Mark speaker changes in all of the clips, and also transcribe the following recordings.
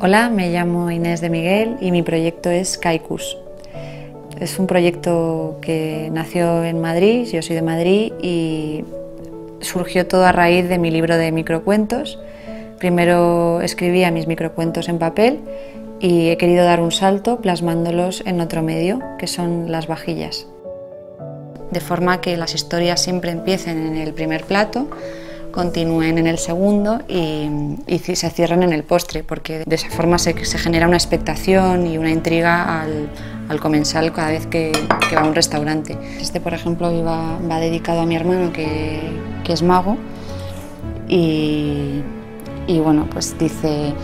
Speaker 1: Hola, me llamo Inés de Miguel y mi proyecto es Kaikus. Es un proyecto que nació en Madrid, yo soy de Madrid y surgió todo a raíz de mi libro de microcuentos. Primero escribía mis microcuentos en papel y he querido dar un salto plasmándolos en otro medio, que son las vajillas. De forma que las historias siempre empiecen en el primer plato, continúen en el segundo y, se cierren en el postre, porque de esa forma se, genera una expectación y una intriga al, comensal cada vez que, va a un restaurante. Este, por ejemplo, va, va dedicado a mi hermano que, que es mago y, y bueno, pues dice,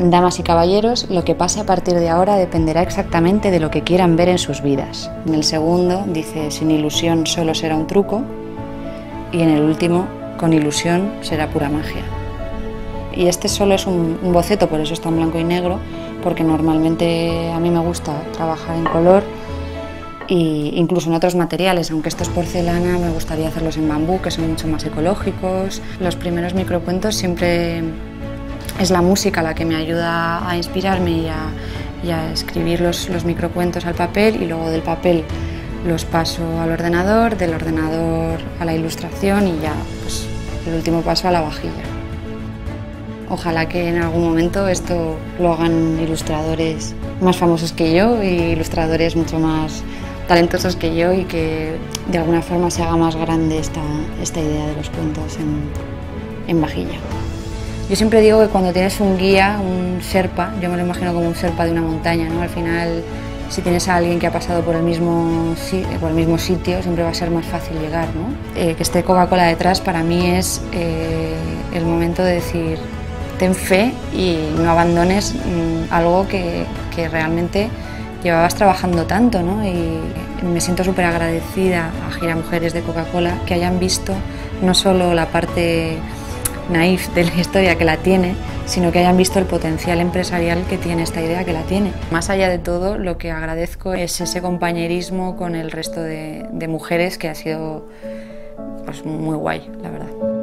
Speaker 1: damas y caballeros, lo que pase a partir de ahora dependerá exactamente de lo que quieran ver en sus vidas. En el segundo dice, sin ilusión solo será un truco y en el último, con ilusión será pura magia. Y este solo es un, boceto, por eso está en blanco y negro, porque normalmente a mí me gusta trabajar en color e incluso en otros materiales, aunque esto es porcelana, me gustaría hacerlos en bambú, que son mucho más ecológicos. Los primeros microcuentos siempre es la música la que me ayuda a inspirarme y a, escribir los, los microcuentos al papel y luego del papel los paso al ordenador, del ordenador a la ilustración y ya pues, el último paso a la vajilla. Ojalá que en algún momento esto lo hagan ilustradores más famosos que yo y ilustradores mucho más talentosos que yo y que de alguna forma se haga más grande esta, esta idea de los cuentos en, en vajilla. Yo siempre digo que cuando tienes un guía, un serpa, yo me lo imagino como un serpa de una montaña, ¿no? Al final si tienes a alguien que ha pasado por el mismo, por el mismo sitio, siempre va a ser más fácil llegar. ¿no? Eh, que esté Coca-Cola detrás para mí es eh, el momento de decir, ten fe y no abandones mm, algo que, que, realmente llevabas trabajando tanto. ¿no? Y me siento súper agradecida a Gira Mujeres de Coca-Cola que hayan visto no solo la parte naif de la historia que la tiene, sino que hayan visto el potencial empresarial que tiene esta idea que la tiene. Más allá de todo, lo que agradezco es ese compañerismo con el resto de, mujeres que ha sido pues, muy guay, la verdad.